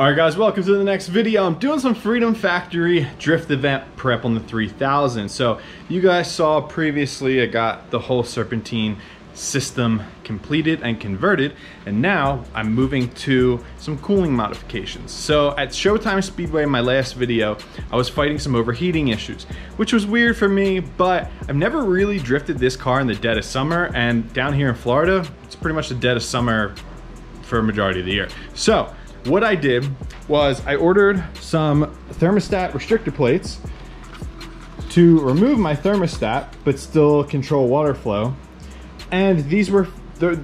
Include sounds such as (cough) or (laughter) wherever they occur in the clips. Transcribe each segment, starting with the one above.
Alright guys, welcome to the next video. I'm doing some Freedom Factory drift event prep on the 3000. So you guys saw previously I got the whole serpentine system completed and converted and now I'm moving to some cooling modifications. So at Showtime Speedway in my last video I was fighting some overheating issues which was weird for me but I've never really drifted this car in the dead of summer and down here in Florida it's pretty much the dead of summer for a majority of the year. So what I did was I ordered some thermostat restrictor plates to remove my thermostat but still control water flow. And these were the,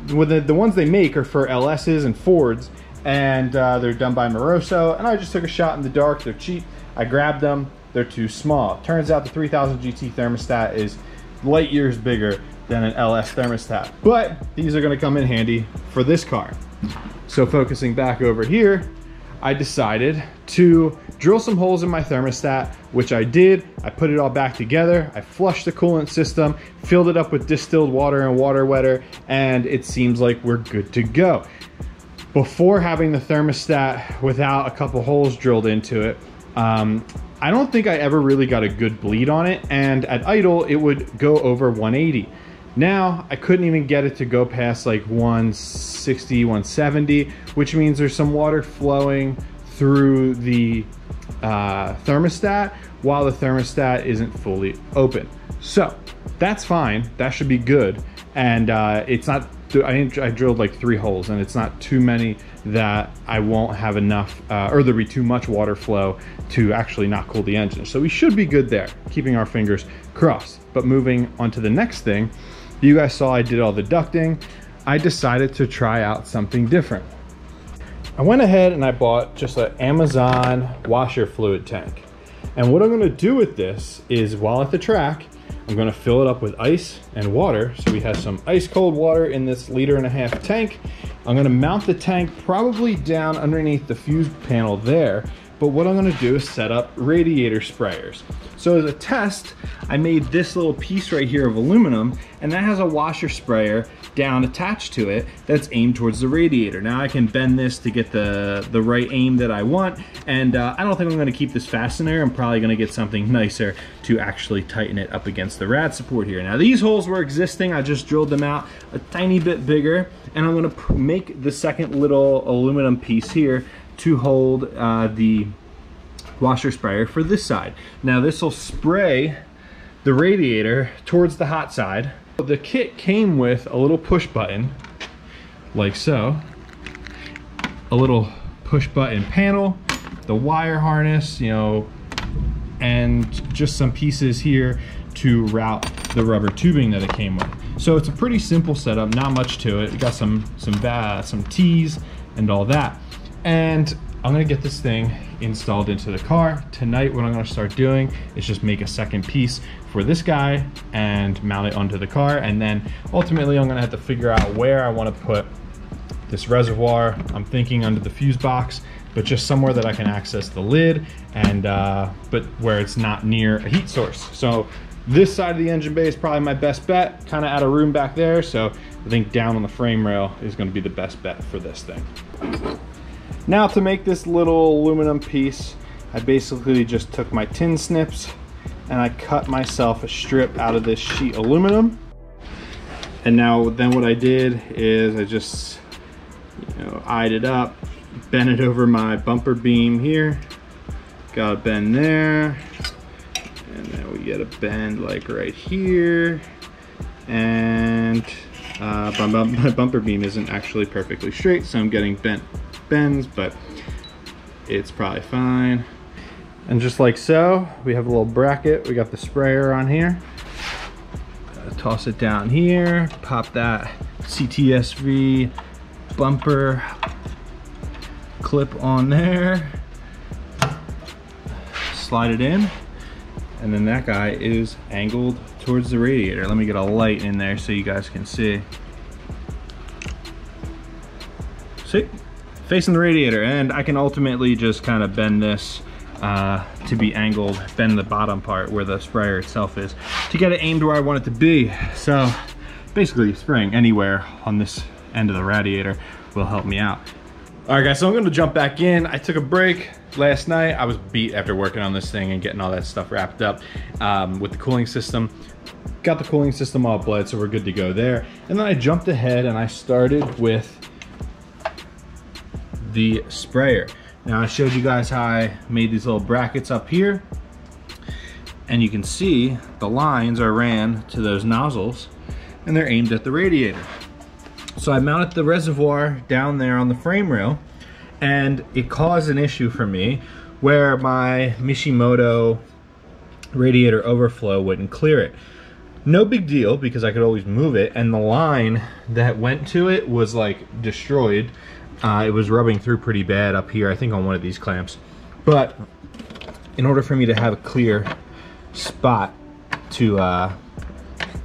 the, ones they make are for LSs and Fords and uh, they're done by Moroso and I just took a shot in the dark. They're cheap. I grabbed them. They're too small. Turns out the 3000 GT thermostat is light years bigger than an LS thermostat. But these are going to come in handy for this car so focusing back over here I decided to drill some holes in my thermostat, which I did. I put it all back together. I flushed the coolant system, filled it up with distilled water and water wetter, and it seems like we're good to go. Before having the thermostat without a couple holes drilled into it, um, I don't think I ever really got a good bleed on it, and at idle, it would go over 180. Now, I couldn't even get it to go past like 160, 170, which means there's some water flowing through the uh, thermostat while the thermostat isn't fully open. So that's fine, that should be good. And uh, it's not, I, I, drilled like three holes and it's not too many that I won't have enough, uh, or there'll be too much water flow to actually not cool the engine. So we should be good there, keeping our fingers crossed. But moving on to the next thing, you guys saw I did all the ducting. I decided to try out something different. I went ahead and I bought just an Amazon washer fluid tank. And what I'm gonna do with this is while at the track, I'm gonna fill it up with ice and water. So we have some ice cold water in this liter and a half tank. I'm gonna mount the tank probably down underneath the fuse panel there but what I'm gonna do is set up radiator sprayers. So as a test, I made this little piece right here of aluminum, and that has a washer sprayer down attached to it that's aimed towards the radiator. Now I can bend this to get the, the right aim that I want, and uh, I don't think I'm gonna keep this fastener. I'm probably gonna get something nicer to actually tighten it up against the rad support here. Now these holes were existing, I just drilled them out a tiny bit bigger, and I'm gonna make the second little aluminum piece here to hold uh, the washer sprayer for this side. Now this will spray the radiator towards the hot side. The kit came with a little push button, like so, a little push button panel, the wire harness, you know, and just some pieces here to route the rubber tubing that it came with. So it's a pretty simple setup, not much to it. it got some some uh, some T's and all that. And I'm gonna get this thing installed into the car. Tonight, what I'm gonna start doing is just make a second piece for this guy and mount it onto the car. And then ultimately, I'm gonna have to figure out where I wanna put this reservoir. I'm thinking under the fuse box, but just somewhere that I can access the lid and, uh, but where it's not near a heat source. So this side of the engine bay is probably my best bet, kind of out of room back there. So I think down on the frame rail is gonna be the best bet for this thing. Now to make this little aluminum piece, I basically just took my tin snips and I cut myself a strip out of this sheet aluminum. And now then what I did is I just, you know, eyed it up, bent it over my bumper beam here, got a bend there, and then we get a bend like right here, and uh, (laughs) my bumper beam isn't actually perfectly straight, so I'm getting bent bends, but it's probably fine. And just like so, we have a little bracket. We got the sprayer on here. toss it down here, pop that CTSV bumper clip on there, slide it in, and then that guy is angled towards the radiator. Let me get a light in there so you guys can see. See? Facing the radiator and I can ultimately just kind of bend this uh, to be angled, bend the bottom part where the sprayer itself is to get it aimed where I want it to be. So basically spraying anywhere on this end of the radiator will help me out. All right guys, so I'm gonna jump back in. I took a break last night. I was beat after working on this thing and getting all that stuff wrapped up um, with the cooling system. Got the cooling system all bled, so we're good to go there. And then I jumped ahead and I started with the sprayer. Now I showed you guys how I made these little brackets up here. And you can see the lines are ran to those nozzles and they're aimed at the radiator. So I mounted the reservoir down there on the frame rail and it caused an issue for me where my Mishimoto radiator overflow wouldn't clear it. No big deal because I could always move it and the line that went to it was like destroyed. Uh, it was rubbing through pretty bad up here, I think on one of these clamps. But in order for me to have a clear spot to uh,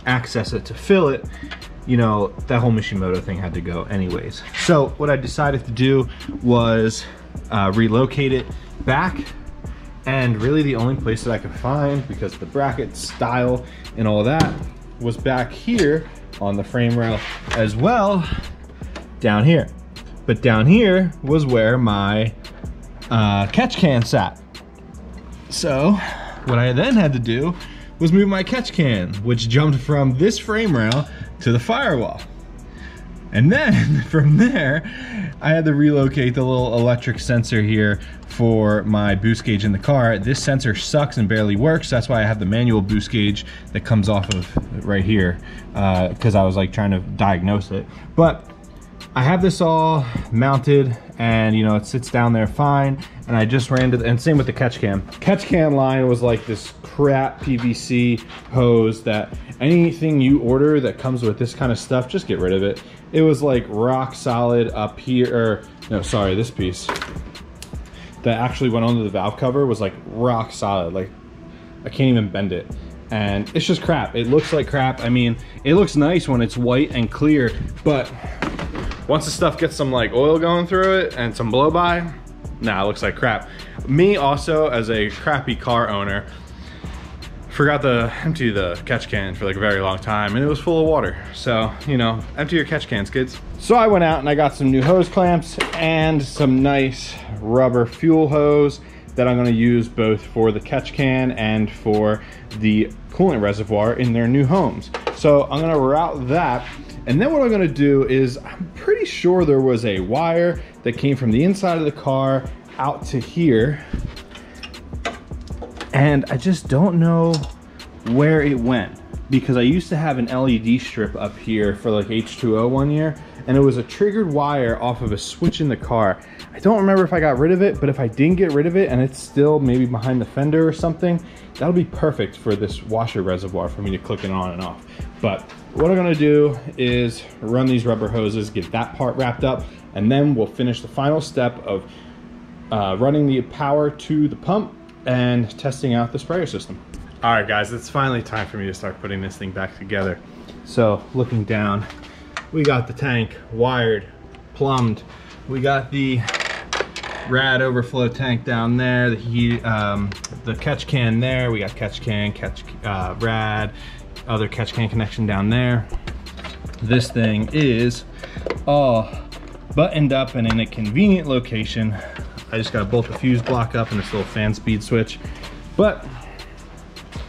access it to fill it, you know, that whole Mishimoto thing had to go anyways. So what I decided to do was uh, relocate it back and really the only place that I could find because the bracket style and all that was back here on the frame rail as well down here. But down here was where my uh, catch can sat. So what I then had to do was move my catch can, which jumped from this frame rail to the firewall. And then (laughs) from there, I had to relocate the little electric sensor here for my boost gauge in the car. This sensor sucks and barely works. That's why I have the manual boost gauge that comes off of right here because uh, I was like trying to diagnose it. But I have this all mounted and you know it sits down there fine and I just ran to the, and same with the catch can. Catch can line was like this crap PVC hose that anything you order that comes with this kind of stuff just get rid of it. It was like rock solid up here or no sorry this piece that actually went onto the valve cover was like rock solid like I can't even bend it and it's just crap. It looks like crap. I mean, it looks nice when it's white and clear, but once the stuff gets some like oil going through it and some blow by, nah, it looks like crap. Me also, as a crappy car owner, forgot to empty the catch can for like a very long time and it was full of water. So, you know, empty your catch cans, kids. So I went out and I got some new hose clamps and some nice rubber fuel hose that I'm gonna use both for the catch can and for the coolant reservoir in their new homes. So I'm gonna route that and then what I'm gonna do is, I'm pretty sure there was a wire that came from the inside of the car out to here. And I just don't know where it went because I used to have an LED strip up here for like H2O one year and it was a triggered wire off of a switch in the car. I don't remember if I got rid of it, but if I didn't get rid of it and it's still maybe behind the fender or something, that'll be perfect for this washer reservoir for me to click it on and off. But what I'm gonna do is run these rubber hoses, get that part wrapped up, and then we'll finish the final step of uh, running the power to the pump and testing out the sprayer system. All right, guys, it's finally time for me to start putting this thing back together. So looking down, we got the tank wired, plumbed. We got the rad overflow tank down there, the heat, um, the catch can there. We got catch can, catch uh, rad, other catch can connection down there. This thing is all buttoned up and in a convenient location. I just gotta bolt the fuse block up and this little fan speed switch. But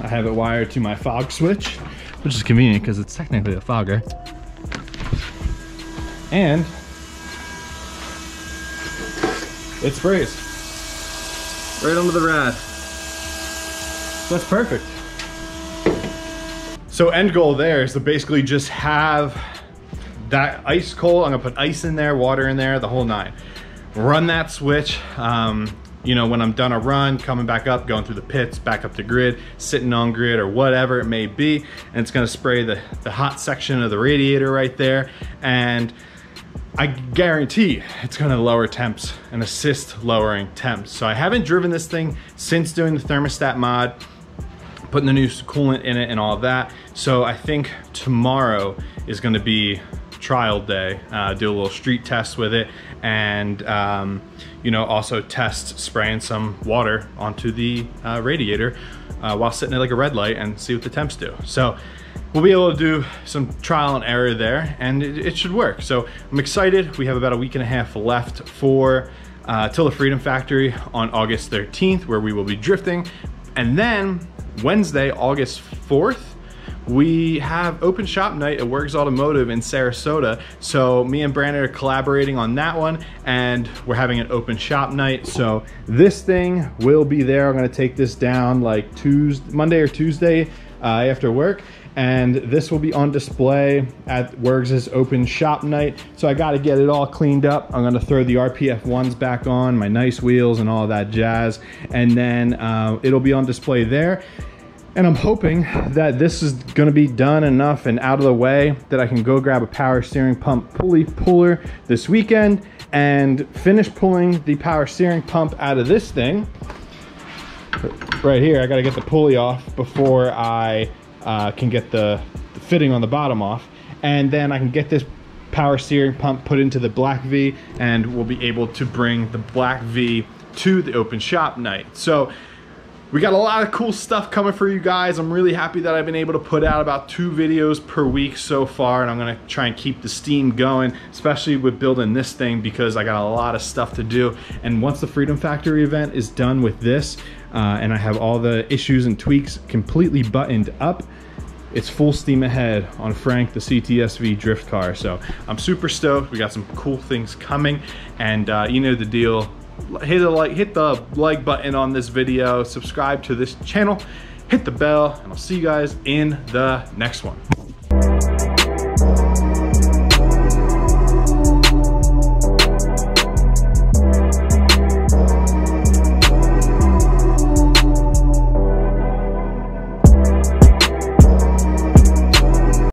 I have it wired to my fog switch, which is convenient because it's technically a fogger. And it sprays right under the rad. That's perfect. So end goal there is to basically just have that ice cold. I'm gonna put ice in there, water in there, the whole nine. Run that switch. Um, you know, when I'm done a run, coming back up, going through the pits, back up to grid, sitting on grid or whatever it may be. And it's gonna spray the, the hot section of the radiator right there. And I guarantee it's gonna lower temps and assist lowering temps. So I haven't driven this thing since doing the thermostat mod putting the new coolant in it and all of that. So I think tomorrow is gonna be trial day, uh, do a little street test with it, and um, you know also test spraying some water onto the uh, radiator uh, while sitting at like a red light and see what the temps do. So we'll be able to do some trial and error there and it, it should work. So I'm excited. We have about a week and a half left for uh, Till the Freedom Factory on August 13th where we will be drifting. And then Wednesday, August 4th, we have open shop night at Works Automotive in Sarasota. So me and Brandon are collaborating on that one and we're having an open shop night. So this thing will be there. I'm gonna take this down like Tuesday, Monday or Tuesday uh, after work and this will be on display at Works' open shop night. So I gotta get it all cleaned up. I'm gonna throw the RPF ones back on, my nice wheels and all that jazz, and then uh, it'll be on display there. And I'm hoping that this is gonna be done enough and out of the way that I can go grab a power steering pump pulley puller this weekend and finish pulling the power steering pump out of this thing. Right here, I gotta get the pulley off before I uh, can get the, the fitting on the bottom off. And then I can get this power steering pump put into the black V and we'll be able to bring the black V to the open shop night. So we got a lot of cool stuff coming for you guys. I'm really happy that I've been able to put out about two videos per week so far and I'm gonna try and keep the steam going, especially with building this thing because I got a lot of stuff to do. And once the Freedom Factory event is done with this uh, and I have all the issues and tweaks completely buttoned up, it's full steam ahead on Frank the CTSV drift car. So I'm super stoked. We got some cool things coming and uh, you know the deal hit the like, hit the like button on this video, subscribe to this channel, hit the bell, and I'll see you guys in the next one.